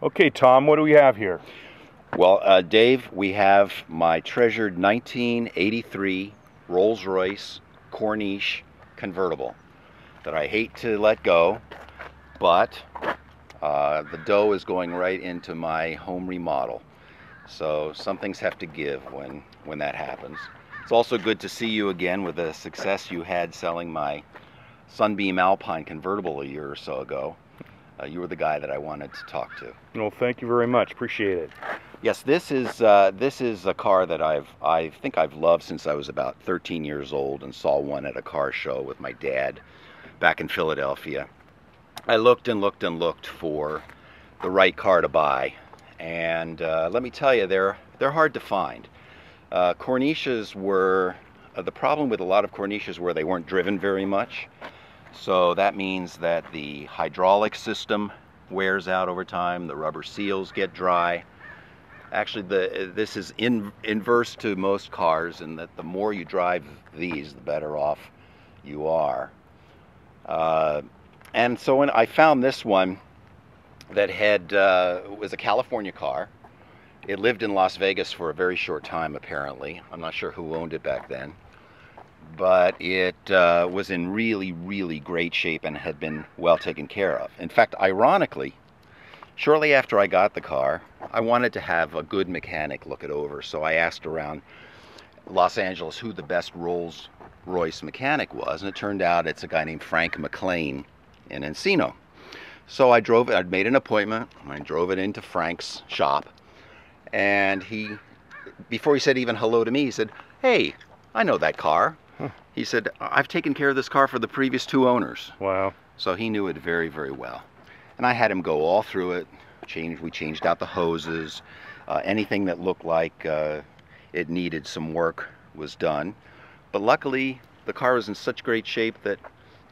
Okay, Tom, what do we have here? Well, uh, Dave, we have my treasured 1983 Rolls-Royce Corniche convertible that I hate to let go, but uh, the dough is going right into my home remodel. So some things have to give when, when that happens. It's also good to see you again with the success you had selling my Sunbeam Alpine convertible a year or so ago. Uh, you were the guy that I wanted to talk to. Well, thank you very much. Appreciate it. Yes, this is uh, this is a car that I've I think I've loved since I was about 13 years old and saw one at a car show with my dad back in Philadelphia. I looked and looked and looked for the right car to buy, and uh, let me tell you, they're they're hard to find. Uh, Corniches were uh, the problem with a lot of Corniches were they weren't driven very much. So that means that the hydraulic system wears out over time, the rubber seals get dry. Actually, the, this is in, inverse to most cars in that the more you drive these, the better off you are. Uh, and so when I found this one that had uh, was a California car, it lived in Las Vegas for a very short time apparently. I'm not sure who owned it back then but it uh, was in really, really great shape and had been well taken care of. In fact, ironically, shortly after I got the car, I wanted to have a good mechanic look it over, so I asked around Los Angeles who the best Rolls Royce mechanic was, and it turned out it's a guy named Frank McLean in Encino. So I drove it, I'd made an appointment, I drove it into Frank's shop, and he, before he said even hello to me, he said, Hey, I know that car. He said, I've taken care of this car for the previous two owners. Wow. So he knew it very, very well. And I had him go all through it. Changed, we changed out the hoses. Uh, anything that looked like uh, it needed some work was done. But luckily, the car was in such great shape that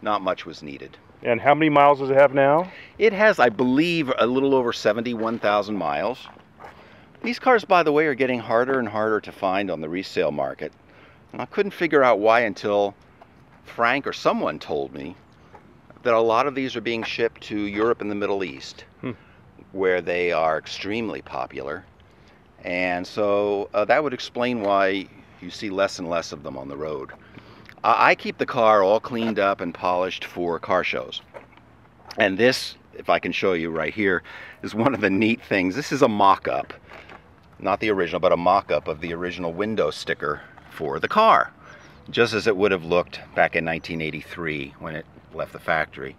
not much was needed. And how many miles does it have now? It has, I believe, a little over 71,000 miles. These cars, by the way, are getting harder and harder to find on the resale market. And I couldn't figure out why until Frank or someone told me that a lot of these are being shipped to Europe and the Middle East, hmm. where they are extremely popular. And so uh, that would explain why you see less and less of them on the road. I keep the car all cleaned up and polished for car shows. And this, if I can show you right here, is one of the neat things. This is a mock-up, not the original, but a mock-up of the original window sticker for the car, just as it would have looked back in 1983 when it left the factory.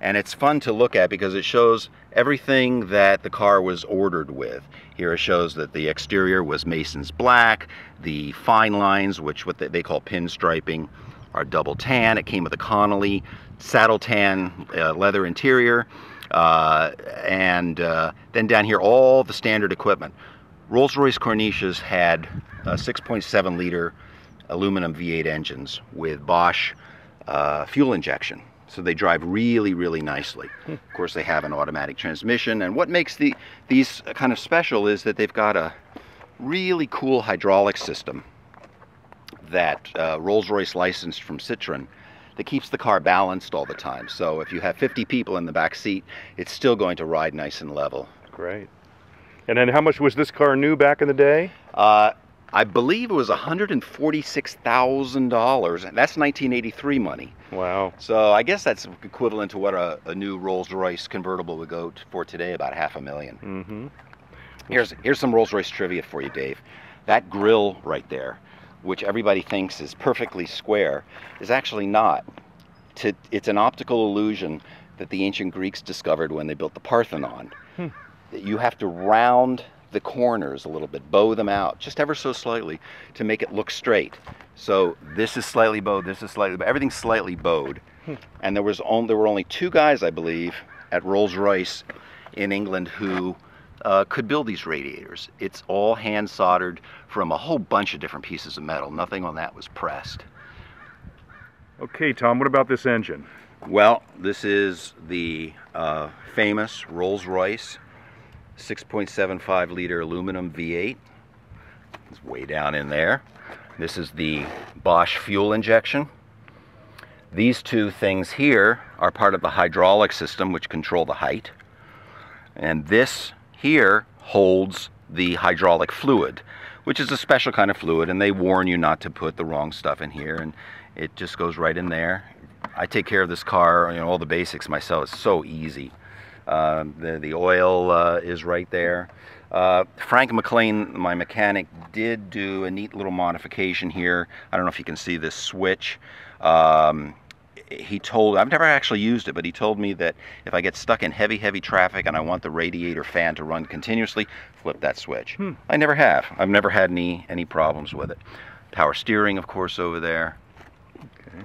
And it's fun to look at because it shows everything that the car was ordered with. Here it shows that the exterior was Mason's black, the fine lines, which what they call pinstriping, are double tan. It came with a Connolly saddle tan uh, leather interior. Uh, and uh, then down here, all the standard equipment. Rolls-Royce Corniches had 6.7 liter aluminum V8 engines with Bosch uh, fuel injection. So they drive really, really nicely. Hmm. Of course, they have an automatic transmission. And what makes the, these kind of special is that they've got a really cool hydraulic system that uh, Rolls-Royce licensed from Citroen that keeps the car balanced all the time. So if you have 50 people in the back seat, it's still going to ride nice and level. Great. And then how much was this car new back in the day? Uh, I believe it was $146,000. That's 1983 money. Wow. So I guess that's equivalent to what a, a new Rolls-Royce convertible would go for today, about half a 1000000 mm-hmm. Here's, here's some Rolls-Royce trivia for you, Dave. That grill right there, which everybody thinks is perfectly square, is actually not. To, it's an optical illusion that the ancient Greeks discovered when they built the Parthenon. Hmm you have to round the corners a little bit, bow them out just ever so slightly to make it look straight. So this is slightly bowed, this is slightly, but everything's slightly bowed. Hmm. And there was only, there were only two guys, I believe, at Rolls-Royce in England who uh, could build these radiators. It's all hand soldered from a whole bunch of different pieces of metal. Nothing on that was pressed. Okay, Tom, what about this engine? Well, this is the uh, famous Rolls-Royce 6.75 liter aluminum V8. It's way down in there. This is the Bosch fuel injection. These two things here are part of the hydraulic system which control the height. And this here holds the hydraulic fluid, which is a special kind of fluid, and they warn you not to put the wrong stuff in here, and it just goes right in there. I take care of this car, you know, all the basics myself. It's so easy. Uh, the, the oil uh, is right there. Uh, Frank McLean, my mechanic, did do a neat little modification here. I don't know if you can see this switch. Um, he told, I've never actually used it, but he told me that if I get stuck in heavy, heavy traffic and I want the radiator fan to run continuously, flip that switch. Hmm. I never have. I've never had any, any problems with it. Power steering, of course, over there. Okay.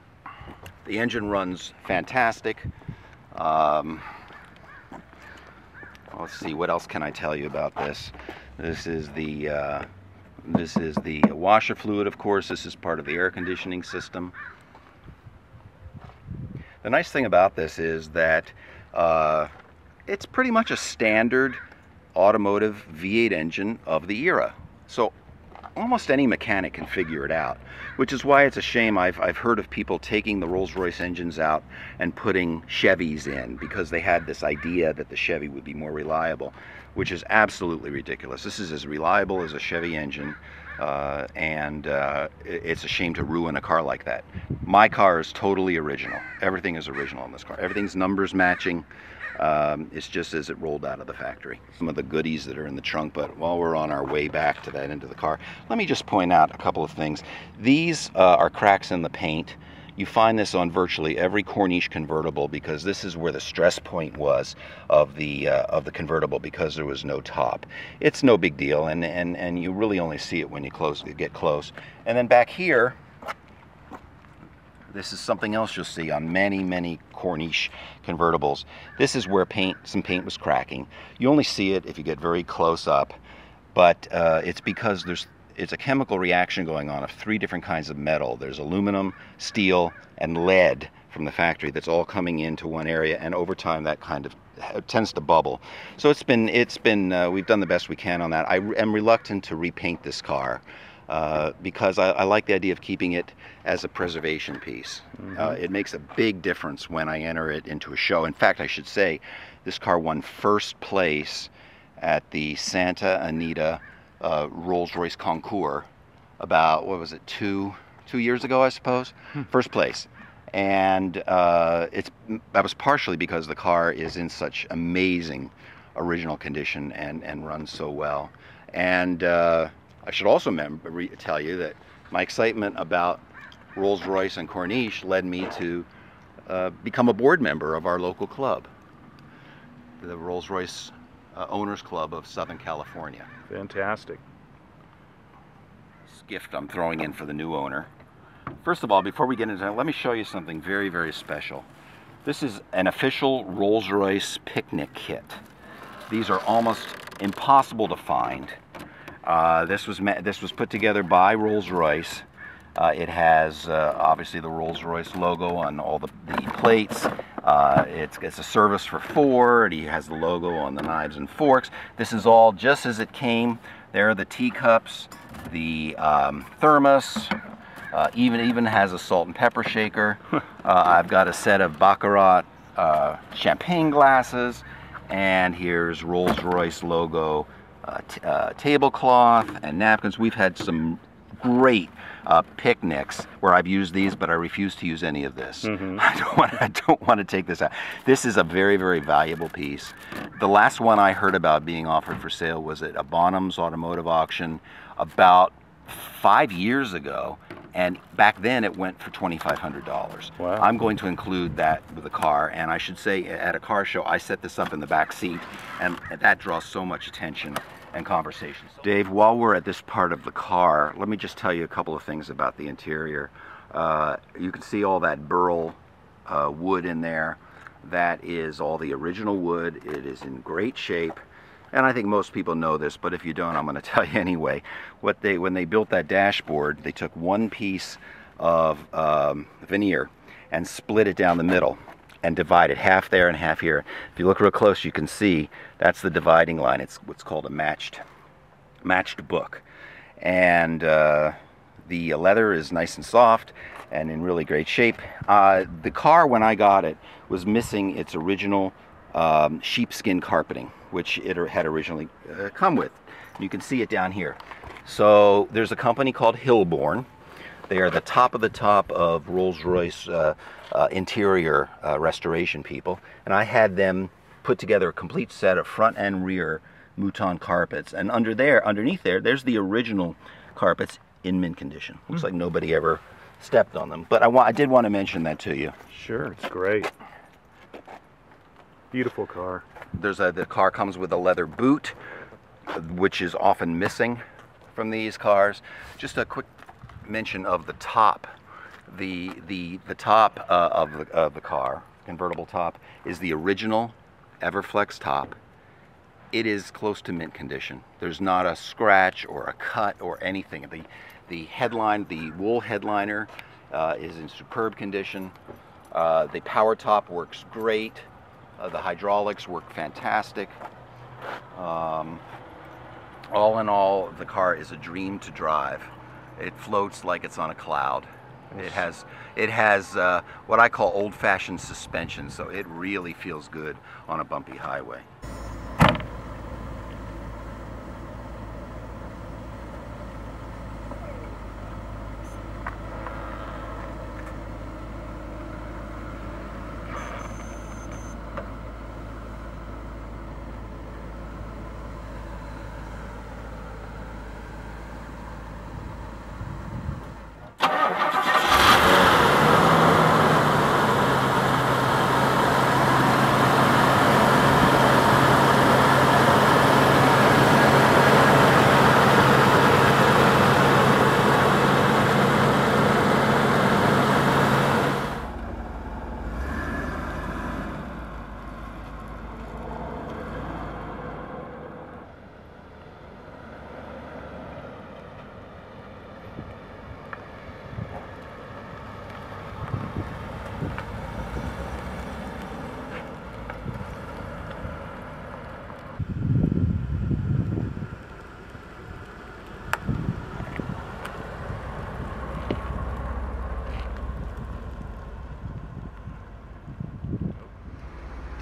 The engine runs fantastic. Um, let's see, what else can I tell you about this? This is the, uh, this is the washer fluid, of course. This is part of the air conditioning system. The nice thing about this is that uh, it's pretty much a standard automotive V8 engine of the era. So almost any mechanic can figure it out, which is why it's a shame I've, I've heard of people taking the Rolls-Royce engines out and putting Chevys in because they had this idea that the Chevy would be more reliable, which is absolutely ridiculous. This is as reliable as a Chevy engine. Uh, and uh, it's a shame to ruin a car like that. My car is totally original. Everything is original in this car. Everything's numbers matching. Um, it's just as it rolled out of the factory. Some of the goodies that are in the trunk, but while we're on our way back to that end of the car, let me just point out a couple of things. These uh, are cracks in the paint. You find this on virtually every Corniche convertible because this is where the stress point was of the uh, of the convertible because there was no top. It's no big deal, and and and you really only see it when you close get close. And then back here, this is something else you'll see on many, many Corniche convertibles. This is where paint, some paint was cracking. You only see it if you get very close up, but uh, it's because there's it's a chemical reaction going on of three different kinds of metal. There's aluminum, steel, and lead from the factory that's all coming into one area, and over time that kind of tends to bubble. So it's been it's been uh, we've done the best we can on that. I am reluctant to repaint this car. Uh, because I, I, like the idea of keeping it as a preservation piece. Mm-hmm. Uh, it makes a big difference when I enter it into a show. In fact, I should say this car won first place at the Santa Anita uh, Rolls-Royce Concours about what was it two two years ago, I suppose. Hmm. First place. And uh, it's that was partially because the car is in such amazing original condition and, and runs so well. And uh, I should also tell you that my excitement about Rolls-Royce and Corniche led me to uh, become a board member of our local club, the Rolls-Royce uh, Owners Club of Southern California. Fantastic. This gift I'm throwing in for the new owner. First of all, before we get into it, let me show you something very, very special. This is an official Rolls-Royce picnic kit. These are almost impossible to find. Uh, this was this was put together by Rolls-Royce. Uh, it has uh, obviously the Rolls-Royce logo on all the, the plates. Uh, it's, it's a service for Ford. He has the logo on the knives and forks. This is all just as it came. There are the teacups, the um, thermos, uh, even even has a salt and pepper shaker. I've got a set of Baccarat champagne glasses, and here's Rolls-Royce logo uh, uh, tablecloth and napkins. We've had some great uh, picnics where I've used these, but I refuse to use any of this. Mm -hmm. I don't want. I don't want to take this out. This is a very, very valuable piece. The last one I heard about being offered for sale was at a Bonhams Automotive Auction about five years ago, and back then it went for $2,500. Wow. I'm going to include that with the car, and I should say at a car show, I set this up in the back seat, and that draws so much attention and conversation. Dave, while we're at this part of the car, let me just tell you a couple of things about the interior. Uh, you can see all that burl uh, wood in there. That is all the original wood. It is in great shape and I think most people know this, but if you don't, I'm going to tell you anyway. What they when they built that dashboard, they took one piece of um, veneer and split it down the middle and divided half there and half here. If you look real close, you can see that's the dividing line. It's what's called a matched matched book, and uh, the leather is nice and soft and in really great shape. Uh, the car, when I got it, was missing its original um, sheepskin carpeting, which it had originally uh, come with. You can see it down here. So there's a company called Hillborn. They are the top of the top of Rolls-Royce uh, uh, interior uh, restoration people, and I had them put together a complete set of front and rear Mouton carpets. And under there, underneath there, there's the original carpets in mint condition. Looks like nobody ever stepped on them. But I, I did want to mention that to you. Sure, it's great. Beautiful car. There's a the car comes with a leather boot, which is often missing from these cars. Just a quick mention of the top. The the the top uh, of the of the car, convertible top, is the original Everflex top. It is close to mint condition. There's not a scratch or a cut or anything. The the headline, the wool headliner, uh, is in superb condition. Uh, the power top works great. Uh, the hydraulics work fantastic. Um, all in all, the car is a dream to drive. It floats like it's on a cloud. It has it has uh, what I call old-fashioned suspension, so it really feels good on a bumpy highway.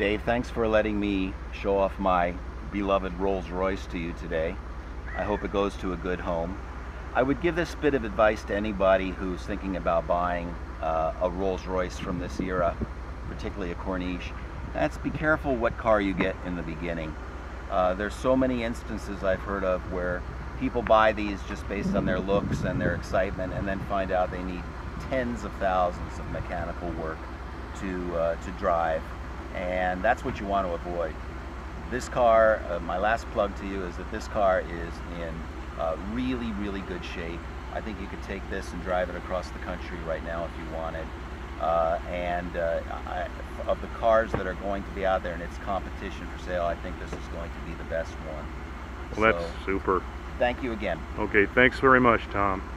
Dave, thanks for letting me show off my beloved Rolls Royce to you today. I hope it goes to a good home. I would give this bit of advice to anybody who's thinking about buying uh, a Rolls Royce from this era, particularly a Corniche. That's be careful what car you get in the beginning. Uh, there's so many instances I've heard of where people buy these just based on their looks and their excitement and then find out they need tens of thousands of mechanical work to, uh, to drive and that's what you want to avoid. This car, uh, my last plug to you is that this car is in uh, really, really good shape. I think you could take this and drive it across the country right now if you wanted. Uh, and uh, I, of the cars that are going to be out there and its competition for sale, I think this is going to be the best one. Well, So, that's super. thank you again. Okay, thanks very much, Tom.